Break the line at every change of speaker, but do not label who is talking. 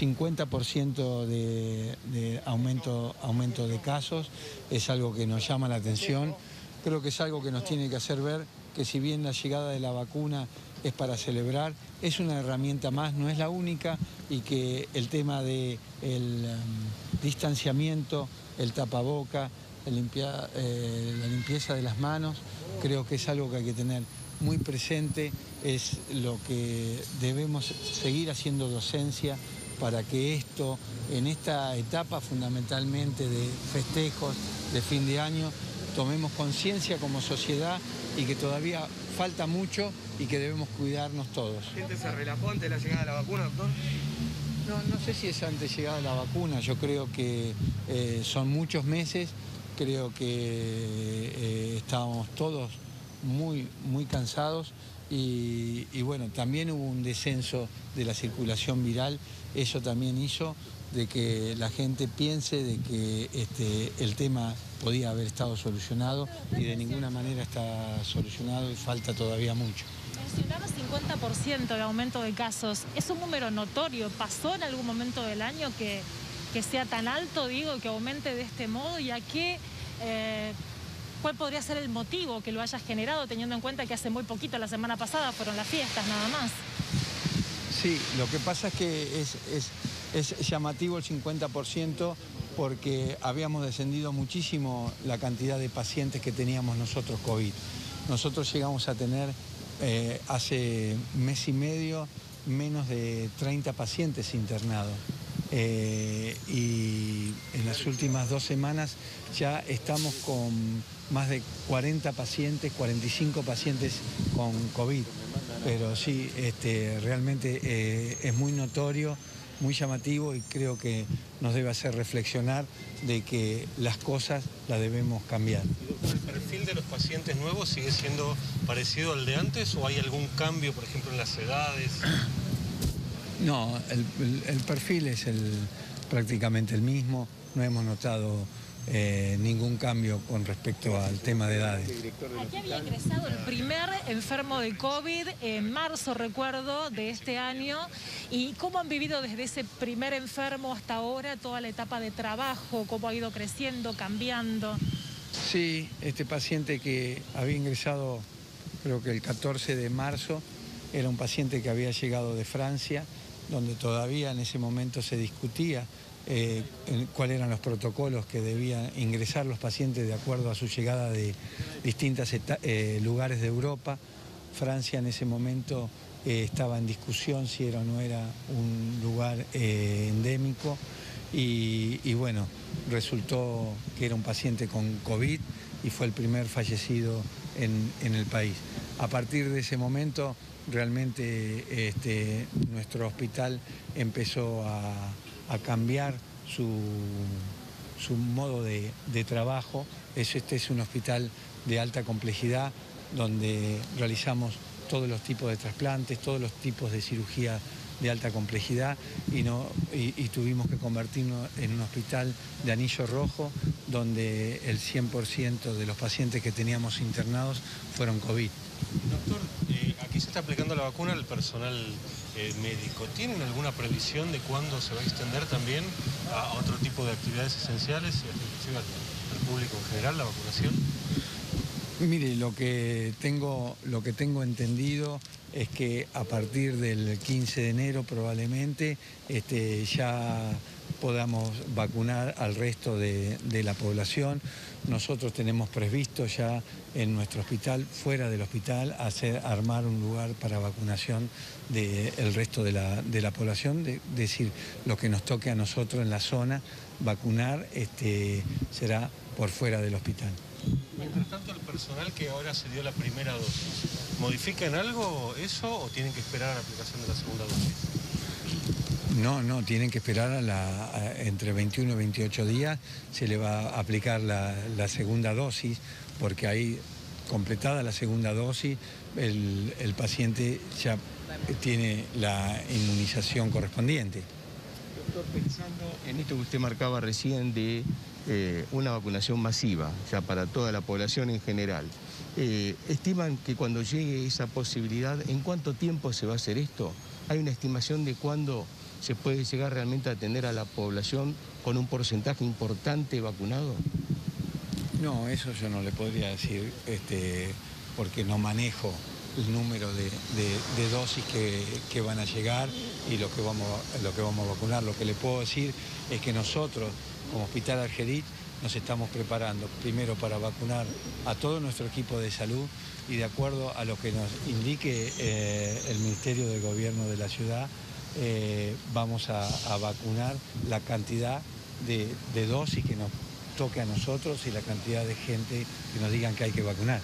50% de, de aumento, aumento de casos, es algo que nos llama la atención, creo que es algo que nos tiene que hacer ver que si bien la llegada de la vacuna es para celebrar, es una herramienta más, no es la única y que el tema del de um, distanciamiento, el tapaboca, eh, la limpieza de las manos, creo que es algo que hay que tener muy presente, es lo que debemos seguir haciendo docencia para que esto, en esta etapa fundamentalmente de festejos de fin de año, tomemos conciencia como sociedad y que todavía falta mucho y que debemos cuidarnos todos.
¿La gente se relajó ante la llegada de la vacuna, doctor?
No, no sé si es antes llegada de la vacuna, yo creo que eh, son muchos meses, creo que eh, estábamos todos muy, muy cansados y, bueno, también hubo un descenso de la circulación viral, eso también hizo de que la gente piense de que este, el tema podía haber estado solucionado y de ninguna manera está solucionado y falta todavía mucho.
Mencionaba 50% de aumento de casos. ¿Es un número notorio? ¿Pasó en algún momento del año que, que sea tan alto, digo, que aumente de este modo? ¿Y a qué eh, ¿Cuál podría ser el motivo que lo hayas generado, teniendo en cuenta que hace muy poquito, la semana pasada, fueron las fiestas nada más?
Sí, lo que pasa es que es, llamativo el 50% porque habíamos descendido muchísimo la cantidad de pacientes que teníamos nosotros COVID. Nosotros llegamos a tener eh, hace mes y medio menos de 30 pacientes internados. Eh, y en las últimas dos semanas ya estamos con más de 40 pacientes, 45 pacientes con COVID. Pero sí, este, realmente eh, es muy notorio, muy llamativo y creo que nos debe hacer reflexionar de que las cosas las debemos cambiar.
¿El perfil de los pacientes nuevos sigue siendo parecido al de antes o hay algún cambio, por ejemplo, en las edades?
No, el, perfil es prácticamente el mismo, no hemos notado eh, ningún cambio con respecto al tema de edades.
Aquí había ingresado el primer enfermo de COVID en marzo, recuerdo, de este año. ¿Y cómo han vivido desde ese primer enfermo hasta ahora toda la etapa de trabajo? ¿Cómo ha ido creciendo, cambiando?
Sí, este paciente que había ingresado creo que el 14 de marzo era un paciente que había llegado de Francia donde todavía en ese momento se discutía eh, cuáles eran los protocolos que debían ingresar los pacientes de acuerdo a su llegada de distintos eh, lugares de Europa. Francia en ese momento eh, estaba en discusión si era o no era un lugar endémico y, bueno, resultó que era un paciente con COVID y fue el primer fallecido en el país. A partir de ese momento realmente este, nuestro hospital empezó a, cambiar su, modo de, trabajo. este es un hospital de alta complejidad donde realizamos todos los tipos de trasplantes, todos los tipos de cirugía de alta complejidad y, no, y, tuvimos que convertirnos en un hospital de anillo rojo donde el 100% de los pacientes que teníamos internados fueron COVID.
Doctor, eh, aquí se está aplicando la vacuna al personal eh, médico. ¿Tienen alguna previsión de cuándo se va a extender también a otro tipo de actividades esenciales, inclusive al público en general, la vacunación?
Mire, lo que tengo, lo que tengo entendido es que a partir del 15 de enero probablemente este, ya podamos vacunar al resto de, la población. Nosotros tenemos previsto ya en nuestro hospital, fuera del hospital, hacer, armar un lugar para vacunación del resto de la, población, es decir, lo que nos toque a nosotros en la zona, vacunar este, será por fuera del hospital.
Mientras tanto, el personal que ahora se dio la primera dosis, ¿modifican algo eso o tienen que esperar a la aplicación de la segunda dosis?
No, no, tienen que esperar a la, entre 21 y 28 días, se le va a aplicar la, segunda dosis, porque ahí, completada la segunda dosis, el, paciente ya tiene la inmunización correspondiente.
Doctor, pensando en esto que usted marcaba recién de eh, una vacunación masiva, ya para toda la población en general. Eh, ¿Estiman que cuando llegue esa posibilidad, en cuánto tiempo se va a hacer esto? ¿Hay una estimación de cuándo se puede llegar realmente a atender a la población con un porcentaje importante vacunado?
No, eso yo no le podría decir, este, porque no manejo el número de, dosis que, van a llegar y lo que, vamos, lo que vamos a vacunar. Lo que le puedo decir es que nosotros, como Hospital Argerit, nos estamos preparando primero para vacunar a todo nuestro equipo de salud y de acuerdo a lo que nos indique eh, el Ministerio de Gobierno de la ciudad, eh, vamos a, vacunar la cantidad de dosis que nos toque a nosotros y la cantidad de gente que nos digan que hay que vacunar.